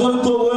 Adolfo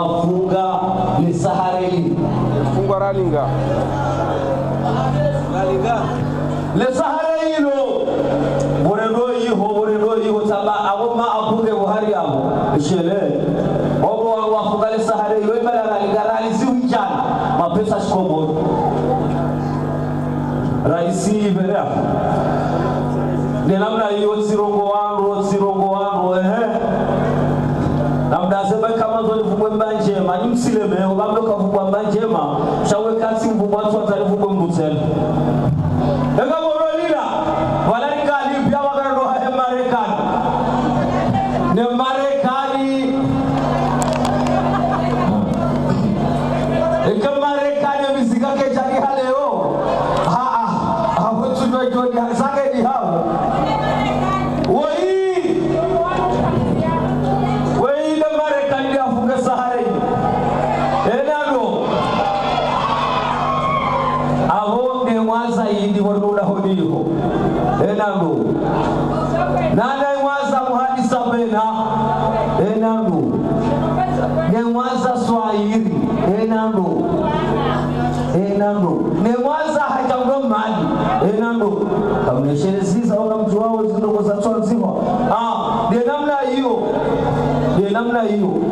wafunga ni sahareni kufungwa ralinga ralinga le sahareno bureno yiho bureno yiho taba abo ma abuge buhari abo. Ishele. Obo wafunga le sahareni wewe mara ralinga ralisi ujana. Mapesa shikomo raisi ibera. De namna iyo sirongo nasema kama zolivugwe mbanjema nimsileme obamloka vugwa mbanjema shawekasi mvugwa nswazalivugwe mbutsela e ekabo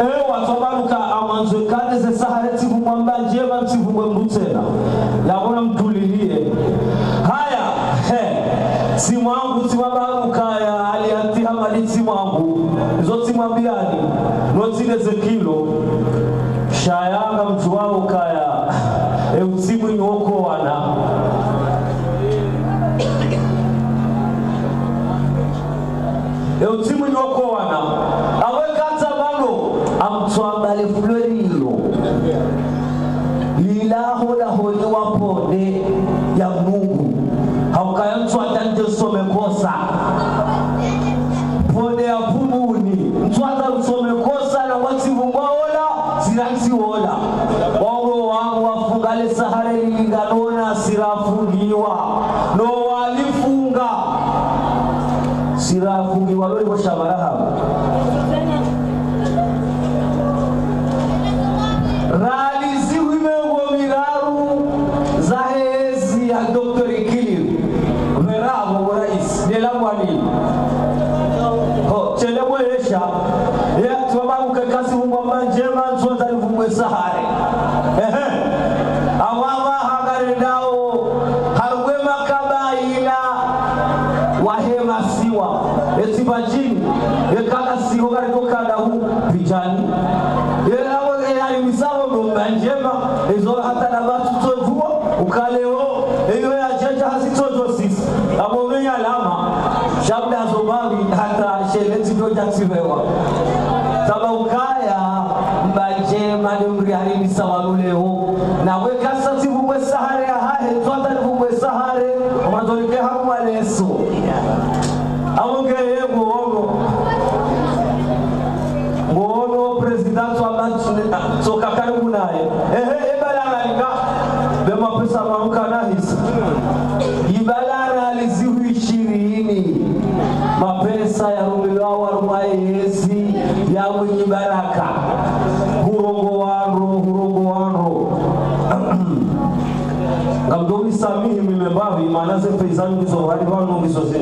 ewe watsokaruka amanzwe kade zesahare tsivumwa mbanjeva mtsivumwe mbutsena yakona mtulilie haya he tsimu angu tsimabarukaya aliatihamali tsimu angu. Izo tsimwambiani notsile tabaukaya mbaje manungri harimi sawalulehu nawe kasati vumwe sahare ahahe twatari vumwe sahare. Umadolike hamumaleso aungereye nguono. Nguono prezida tsokakaribu naye. Ehe ebalanalika bemapesa mamukanahisa ibalana alizihu ishirini. Mapesa ya moyi baraka hurongo wanro hurongo wanro ngam do mi samihi mime mbawi mana se paysan ngiso hari bawno msusi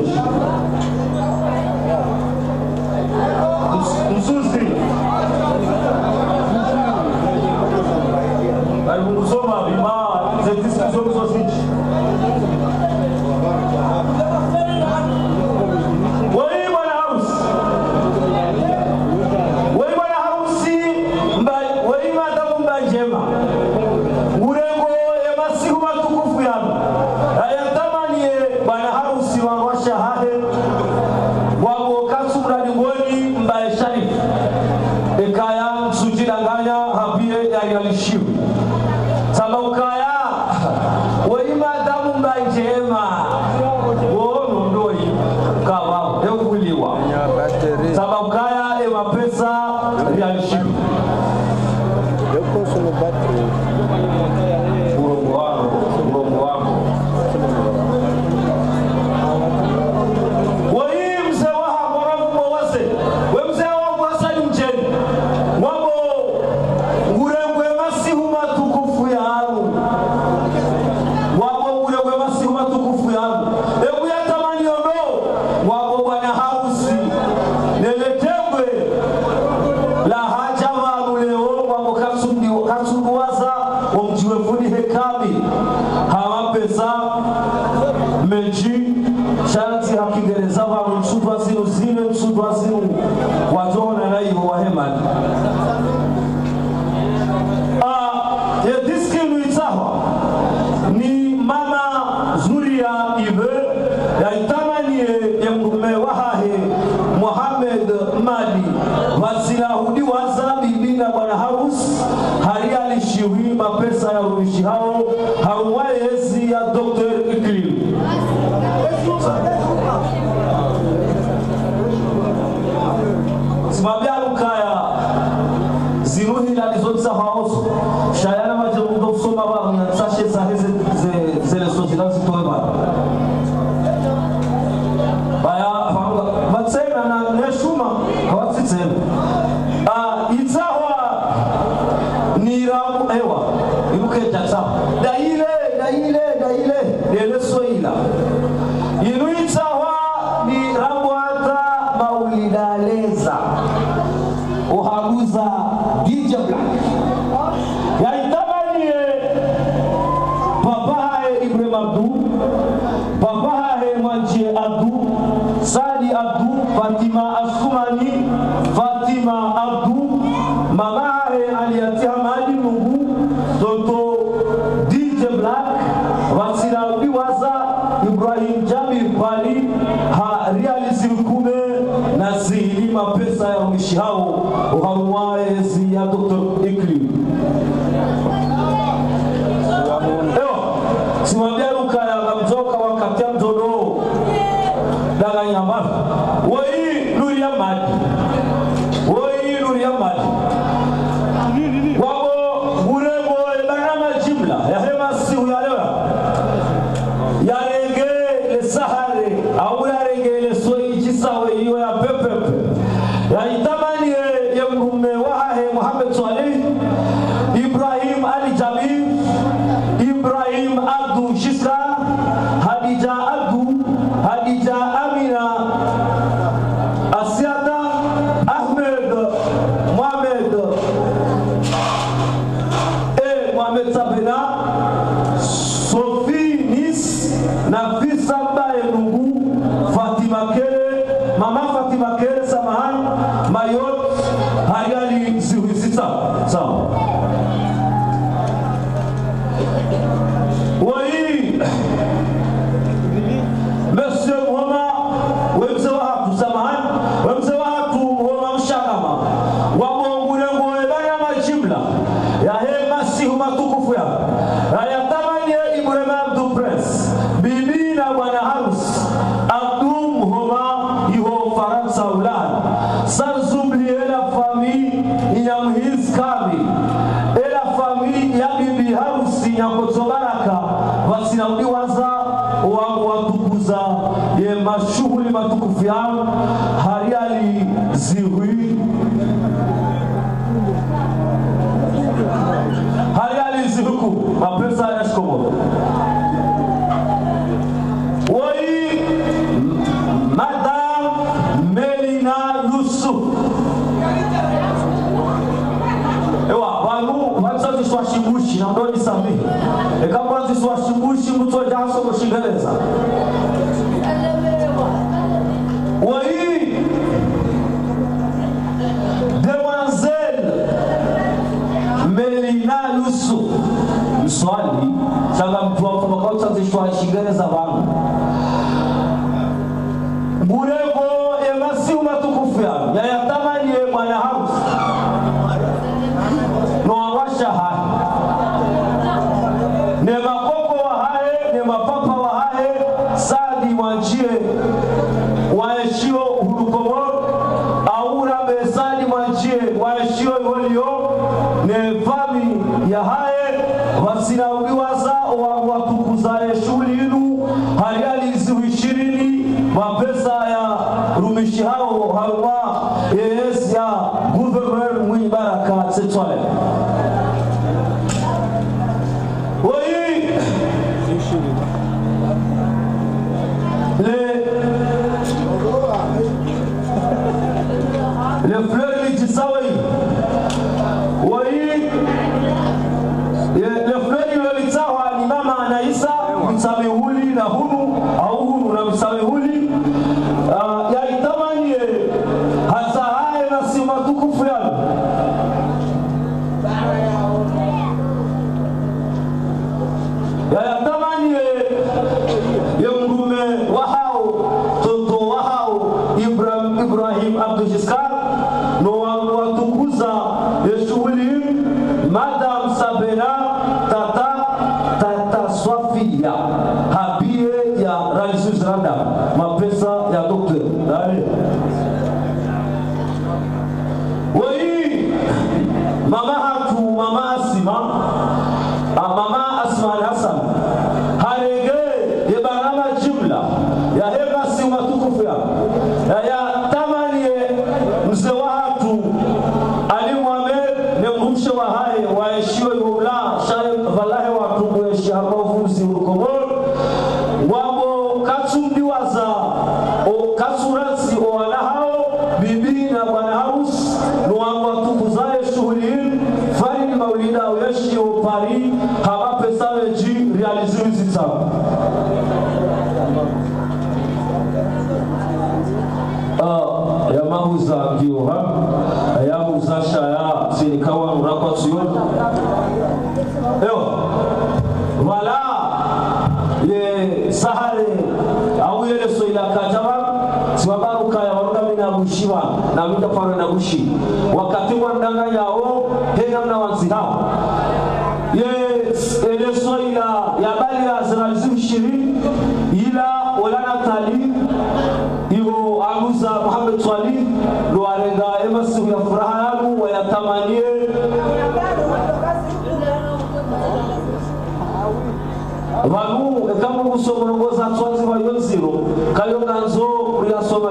oldu ikliği. Evet. Sınavda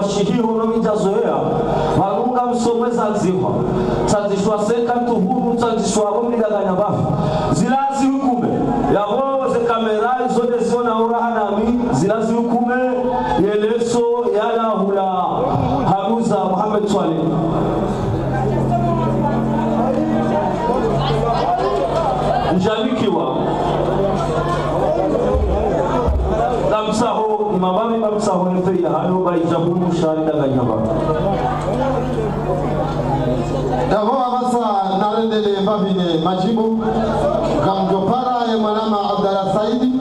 kuyasoma shihiho nomitazoya vanhu ngamusomwe tsanzihwa seka mtuhuru tsanzishwa omligaganya vafu zilazi hukume yavo zekamera izote ziona uraha nami zilazi hukume yeleso yalahula haruza muhamed swale mabami amsa wani fe ya hano bai jabu mushari daga nyaba dabo abasa narendele babine majibu gamjopara e mwanama abdala saidi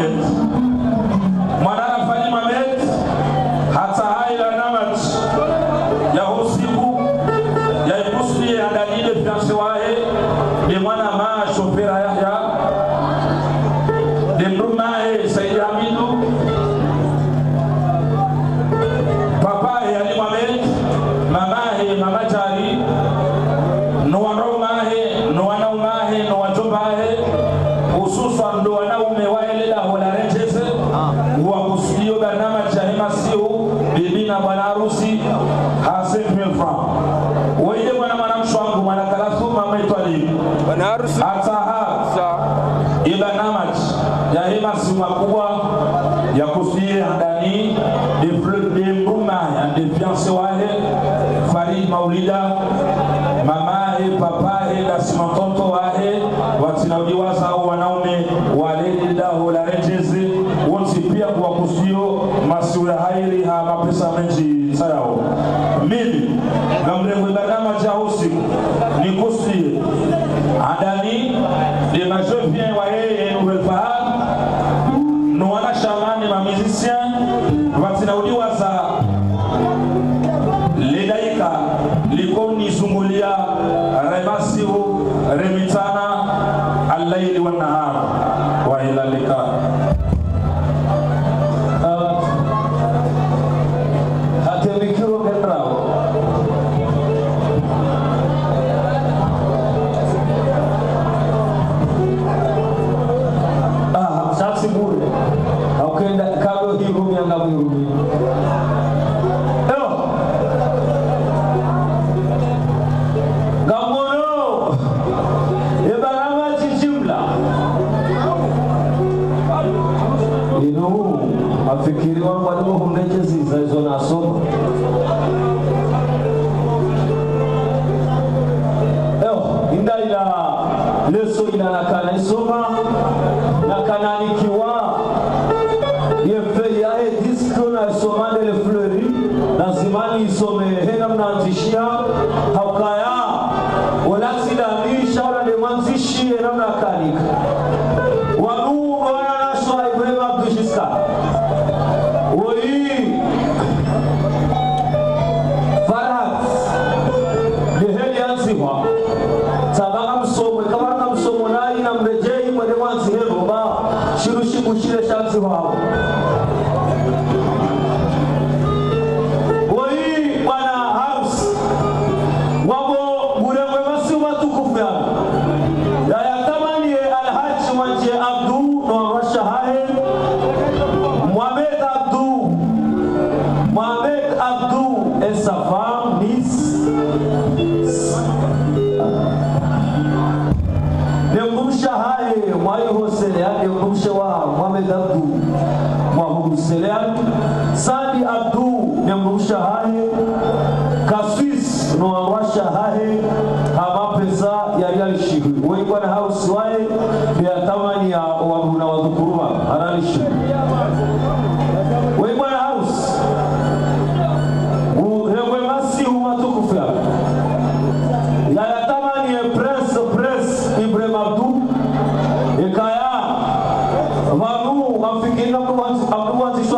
comments.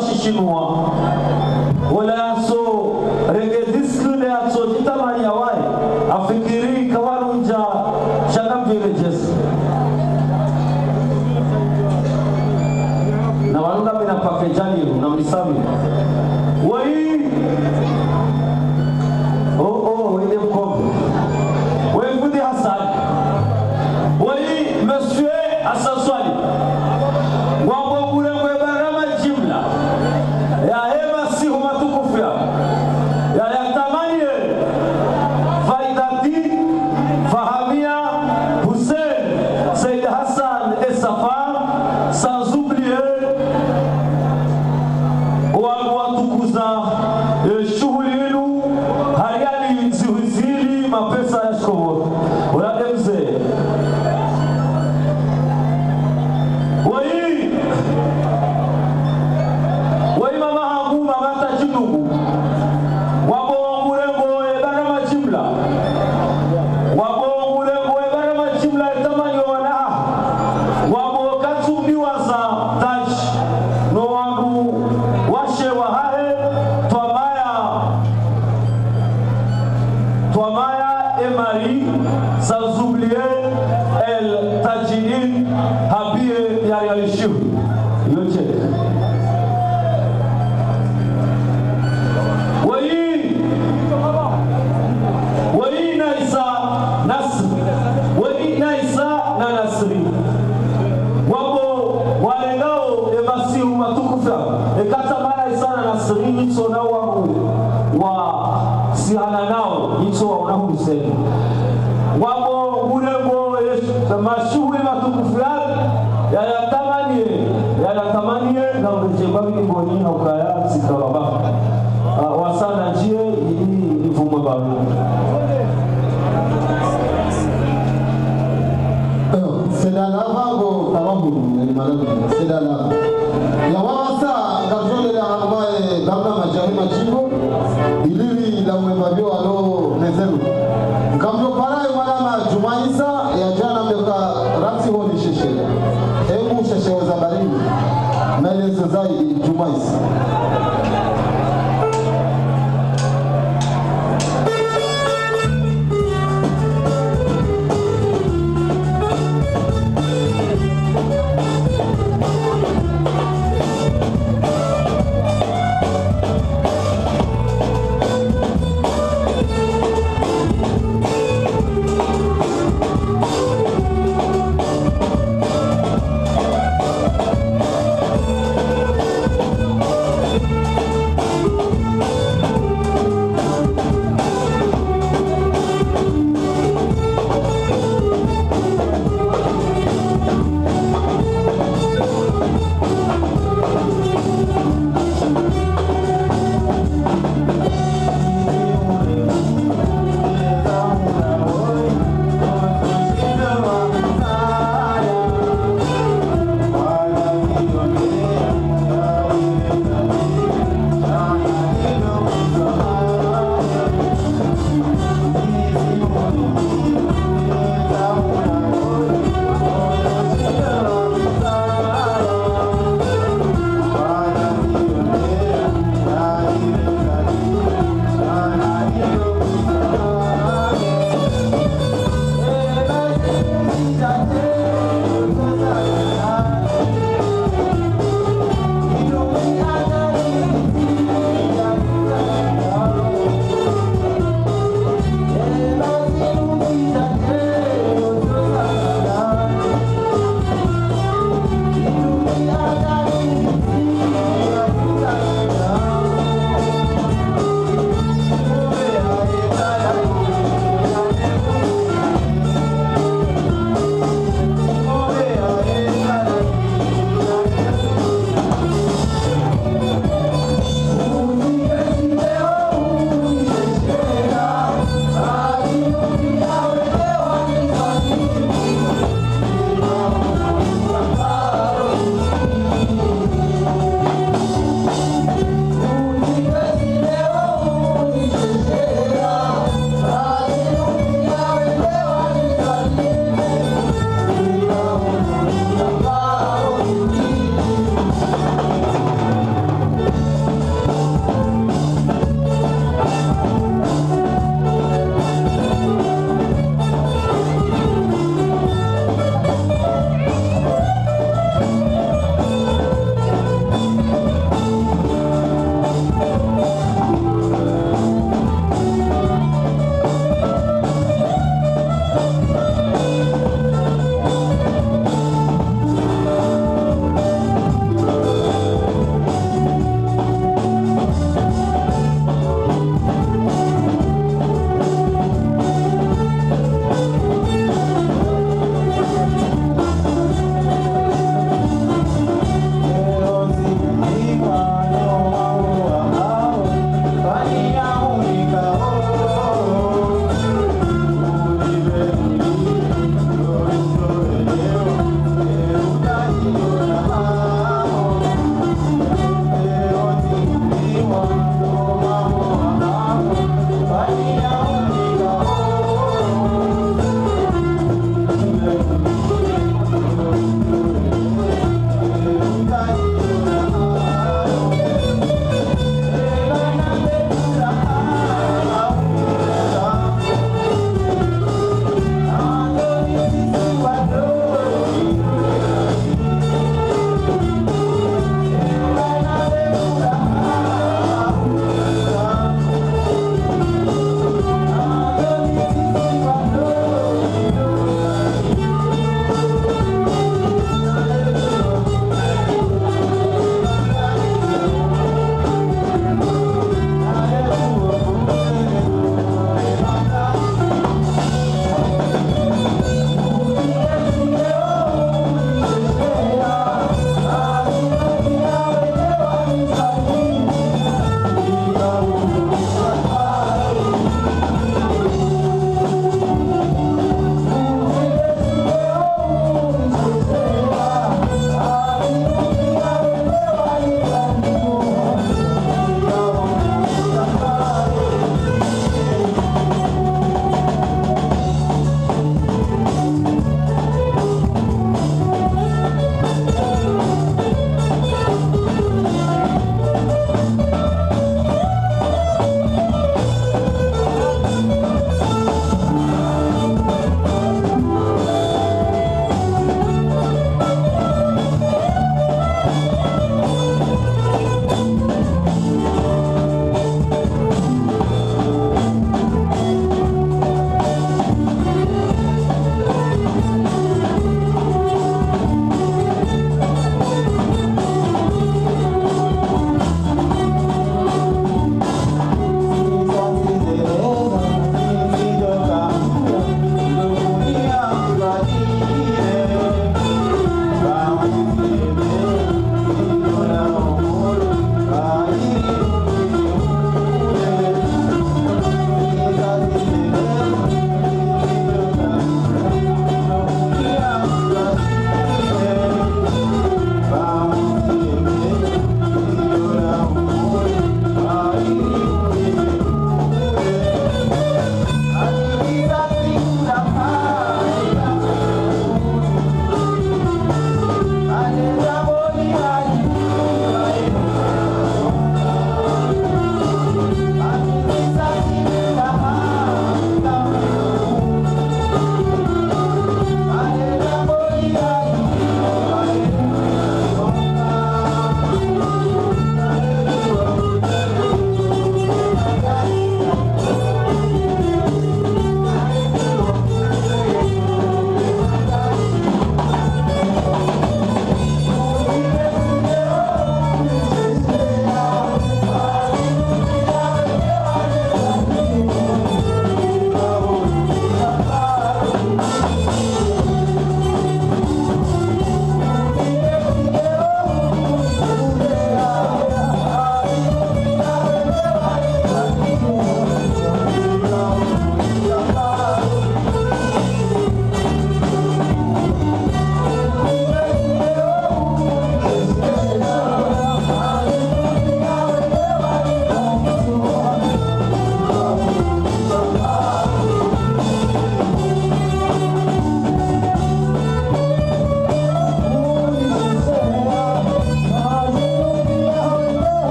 し志は na mashughuli matukufu yake yanatamanie yanatamanie na mrejeba viliboni na ukaya sika baba. Ah, Wasanajie ili ivumwe babu eh, sedalavago tawahuru elimalami sedalava yawawasa ngazondele ambaye gamna majari majimbo ilili la mwembavyo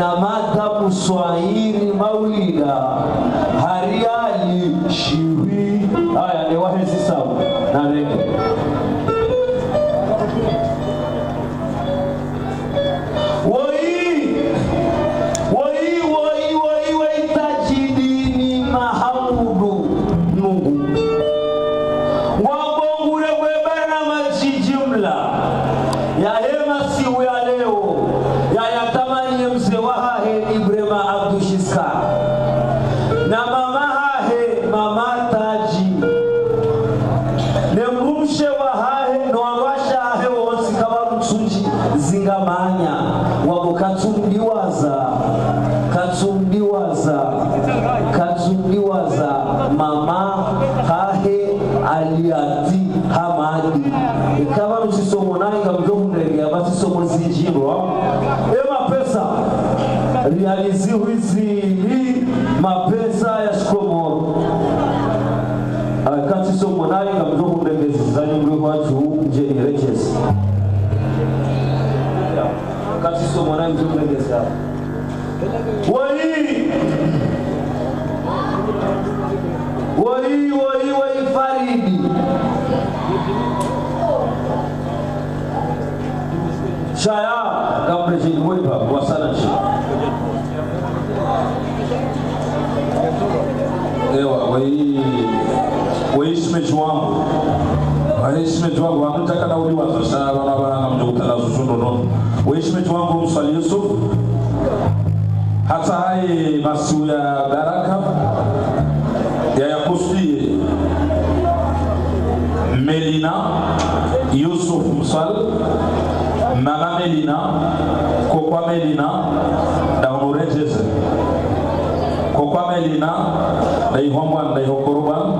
na madhabu swahili maulida. Hariali shiwi. Haya ni wahezi sawa. Na rege isime juango ale isime juango anu taka na uli watu sana wana wana mjukutana susundo no we isime juango msali Yusuf hata hai masu ya baraka ya yakusi Melina Yusuf Msal Mama Melina Kokwa Melina da Honoré Kokwa Melina da Ihomwan da Ihokoroban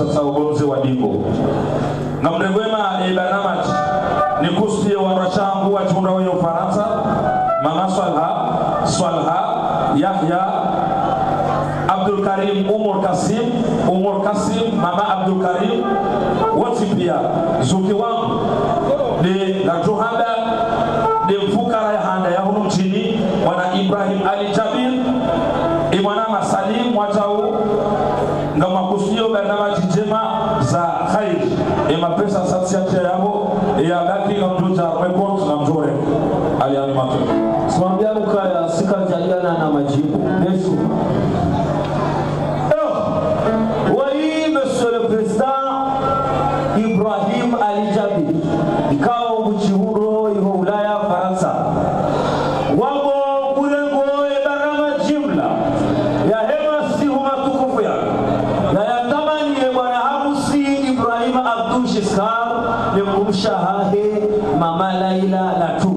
mapesa ugomzi wa dingo na mrengwema ibanamat ni kusudie warashangu wachunda wenye ufaransa mama swalha swalha yahya abdul karim umur kasim umur kasim mama abdul karim wote pia. Zuki wangu ni na johanda ni mfukara ya handa ya hunu mchini bwana ibrahim ali satsiatia yabo na nga mjuja rekod na mjore aliamimake simwambia sika jaliana na majibu. Yesu mama laila latu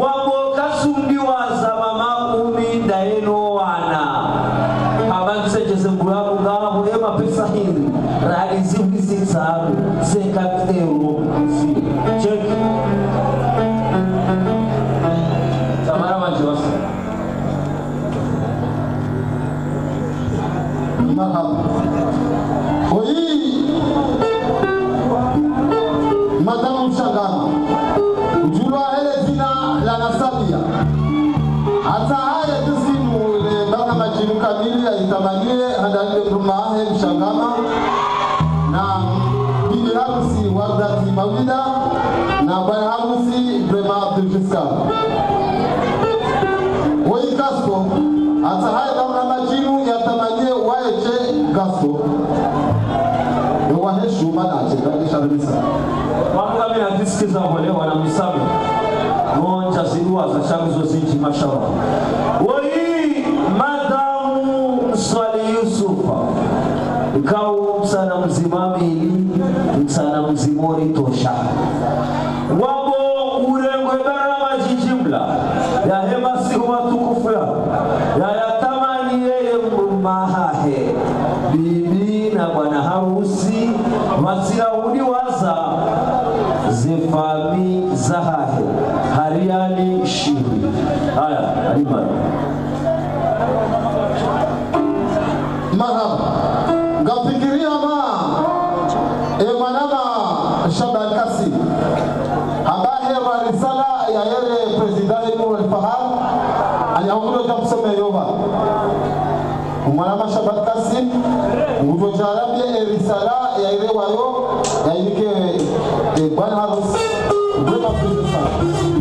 wabo kasumbiwaza mama umi daeno wana. Abangisejeze mburabu ngabo ema pesa hili rali zimbi zitsaru gaso a sahayi ɗaunana jinu ya tamanye waye ce gaso da wahe shuma na ce ga isha bisa wanga mina diskiza wale wana misami mo chasiruwa za shangu zo sinchi yeye president Nur al-Fahad aliamuru kwa kusema yoba mwanama Shaban Kasim ngujo jarabia e risala ya ile wayo ya ilike bwana harusi Brema president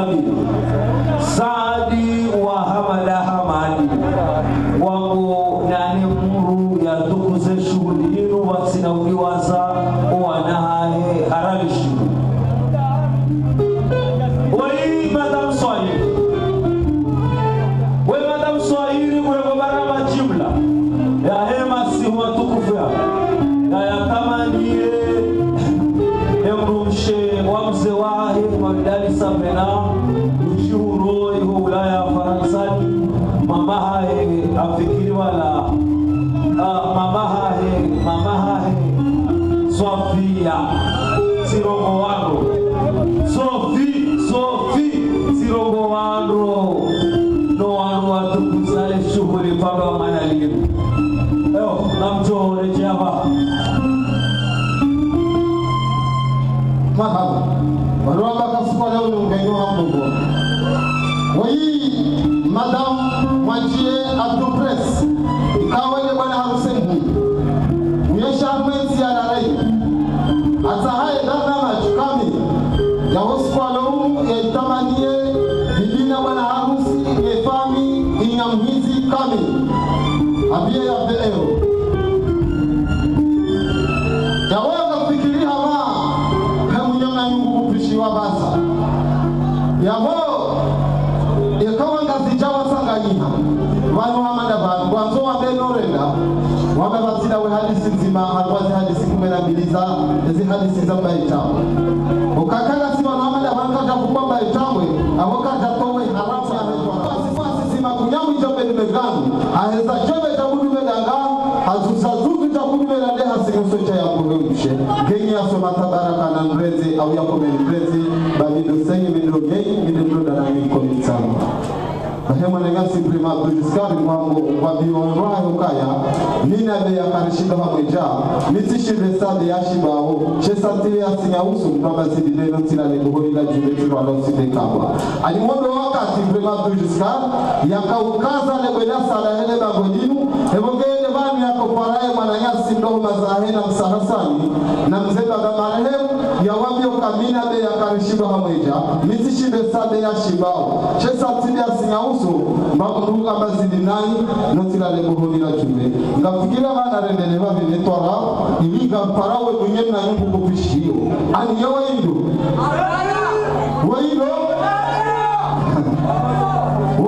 sabe za bayitambwe ukakhala vanoamale vanka vakukwa bayitambwe avoka haramu aheasisima kunyamwijo velime vanu aheza cheve hazusazuzu hazuzazuzu takuduvelande hasimusocha yakululushe genyi yasomatabarakanandweze au yakomeli hema negasi prima tulisikari mwangu vavionwayo kaya nina be akarishiba hamweja mitishivesade yashibaho shesatile asinyausu mtwabazidilelo tilalekuholila juvetirwalosidekabwa alimondo wakati prima tulisikari yakaukaza lekwela sala hele bagwedinu hevongee vanu yakoparaye mwananyasi mdogo mazahena msahasani na mzeba ga marehemu yawambyo kamina be yakarishidwa hamweja mitishinde sade yashibao shesatile yasinyausu mbakunduka mbazidi nai notilale buhorila jule ngafikira vana rendele vavinetwara ili mparawe mwenye na nyumbu kupishio aniyo weindo weindo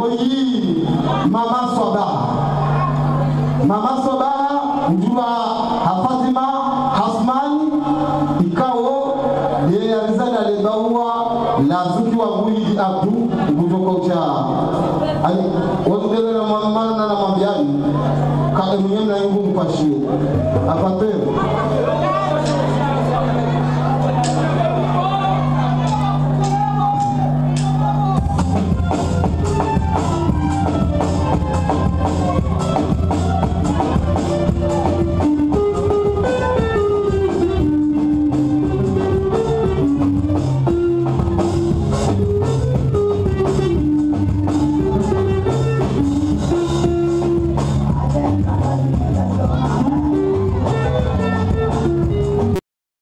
oyi mama swabaha mama njua hafatima hasmani alizana yeyarizani na zuki wa guidi abdu ngujokaucha watudelera mwamana na mwambiani kae na yungu mpashie apatero